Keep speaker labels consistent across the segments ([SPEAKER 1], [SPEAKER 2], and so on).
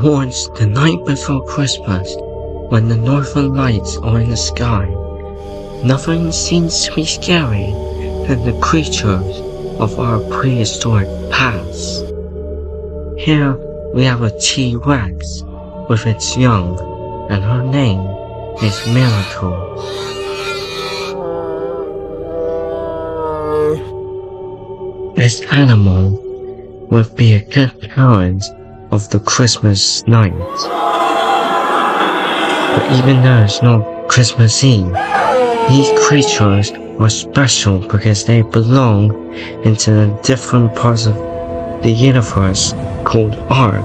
[SPEAKER 1] towards the night before Christmas, when the northern lights are in the sky, nothing seems to be scary than the creatures of our prehistoric past. Here we have a T-Rex with its young, and her name is Miracle. This animal would be a good parent of the Christmas night. But even though it's not Christmas Eve, these creatures are special because they belong into the different parts of the universe called Ark.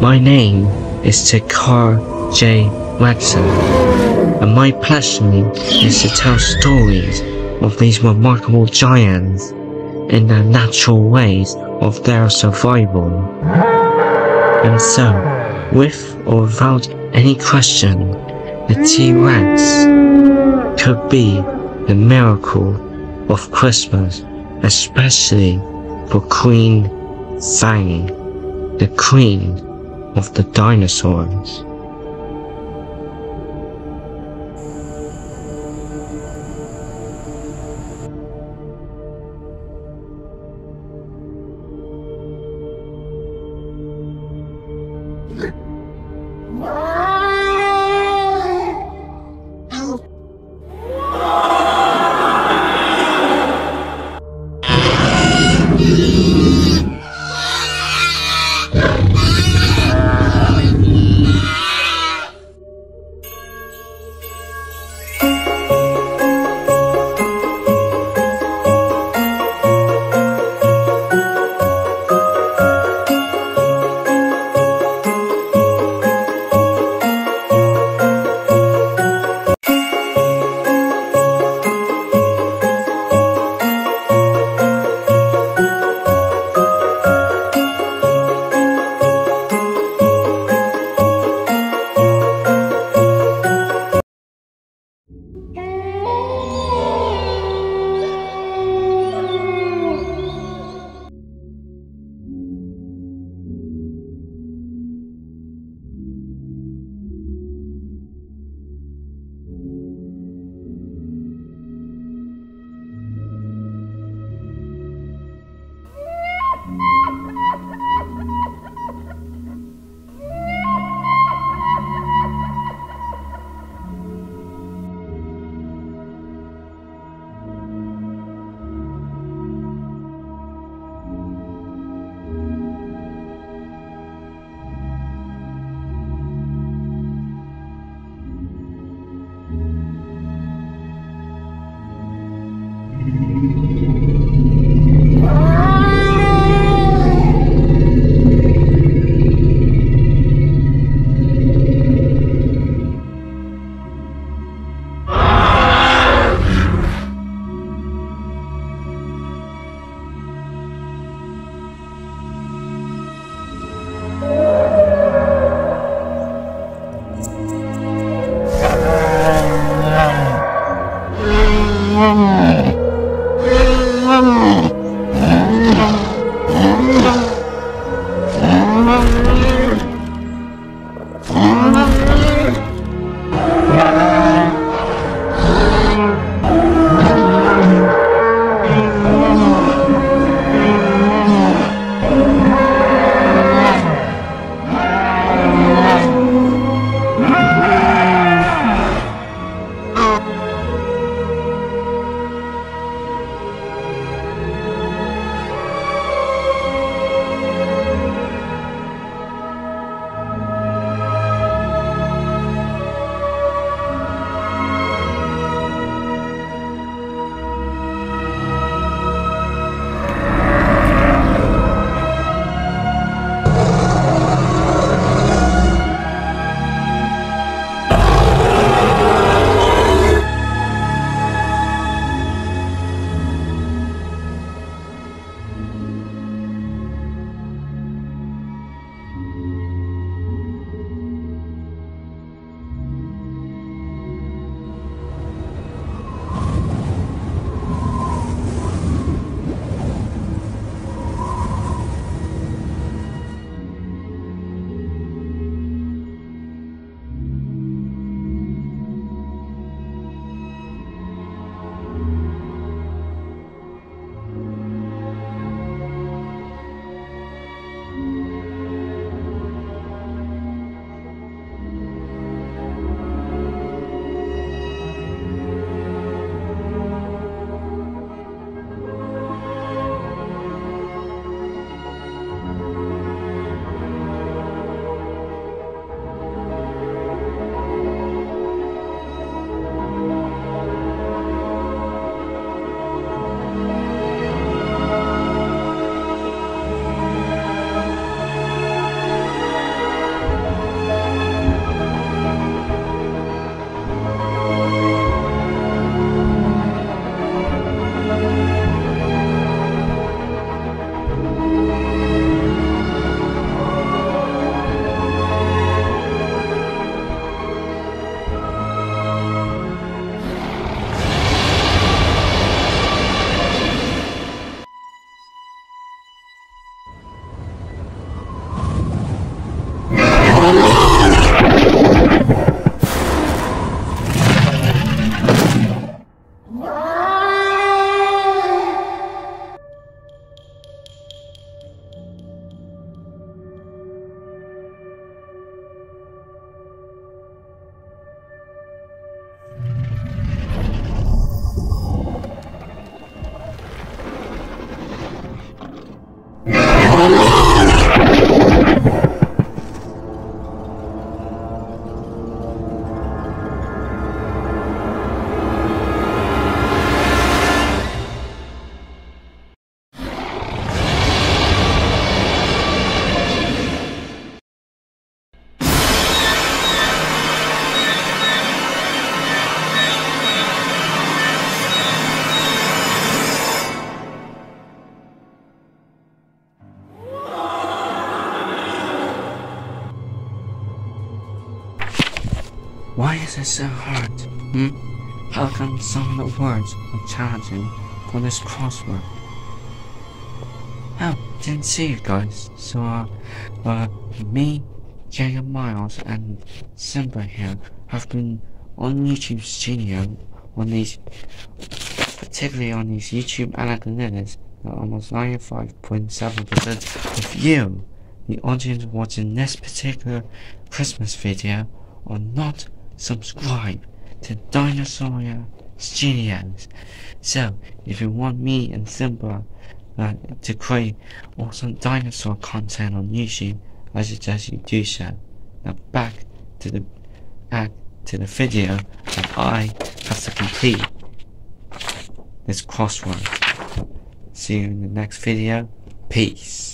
[SPEAKER 1] My name is Takar J. Watson, and my passion is to tell stories of these remarkable giants in the natural ways of their survival. And so, with or without any question, the T-Rex could be the miracle of Christmas, especially for Queen Fang, the queen of the dinosaurs. Why is it so hard? Hmm? How come some of the words are challenging for this crossword? Oh, didn't see you guys. So, uh, uh, me, Jacob Miles, and Simba here have been on YouTube Studio on these, particularly on these YouTube analytics, almost 95.7% of you, the audience watching this particular Christmas video, are not subscribed to Dinosaur Studios. So, if you want me and Simba uh, to create awesome dinosaur content on YouTube, I suggest you do so. Now back to the back to the video that I have to complete this crossword. See you in the next video. Peace.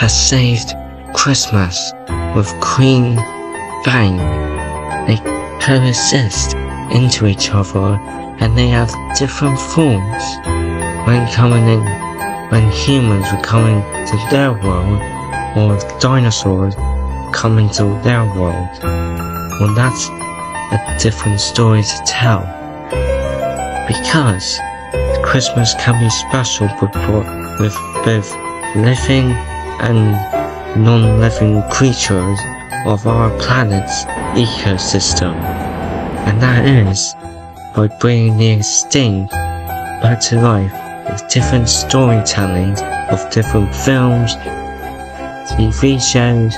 [SPEAKER 1] Has saved Christmas with Queen Fang. They coexist into each other and they have different forms. When coming in, when humans were coming to their world, or dinosaurs coming to their world, well that's a different story to tell. Because Christmas can be special with both living and non-living creatures of our planet's ecosystem. And that is by bringing the extinct back to life with different storytelling of different films, TV shows,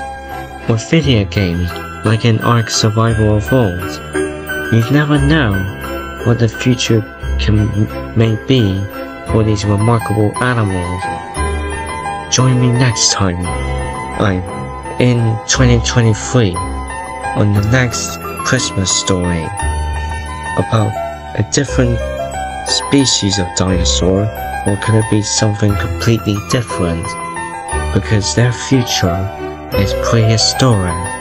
[SPEAKER 1] or video games like in Ark Survival Evolved. You never know what the future can may be for these remarkable animals. Join me next time I'm in 2023 on the next Christmas story about a different species of dinosaur or could it be something completely different because their future is prehistoric.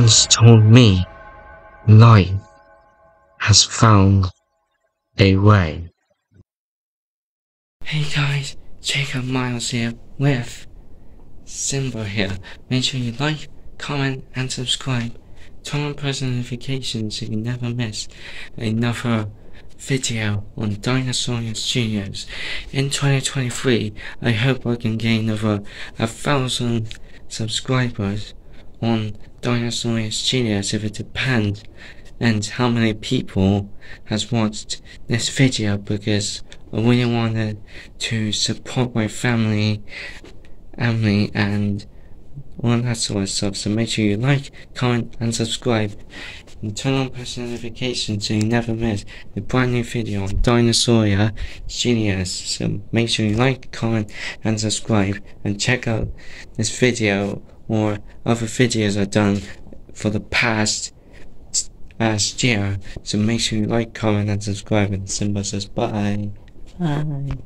[SPEAKER 1] Once told me life has found a way. Hey guys, Jacob Miles here with Simba here. Make sure you like, comment, and subscribe. Turn on post notifications so you never miss another video on Dinosaur Studios. In 2023, I hope I can gain over a thousand subscribers on Dinosaur Studios if it depends and how many people has watched this video because I really wanted to support my family, family and all that sort of stuff. So make sure you like, comment and subscribe and turn on post notifications so you never miss a brand new video on Dinosauria Studios. So make sure you like, comment and subscribe and check out this video or other videos I've done for the past last year. So make sure you like, comment and subscribe and Simba says bye.
[SPEAKER 2] Bye.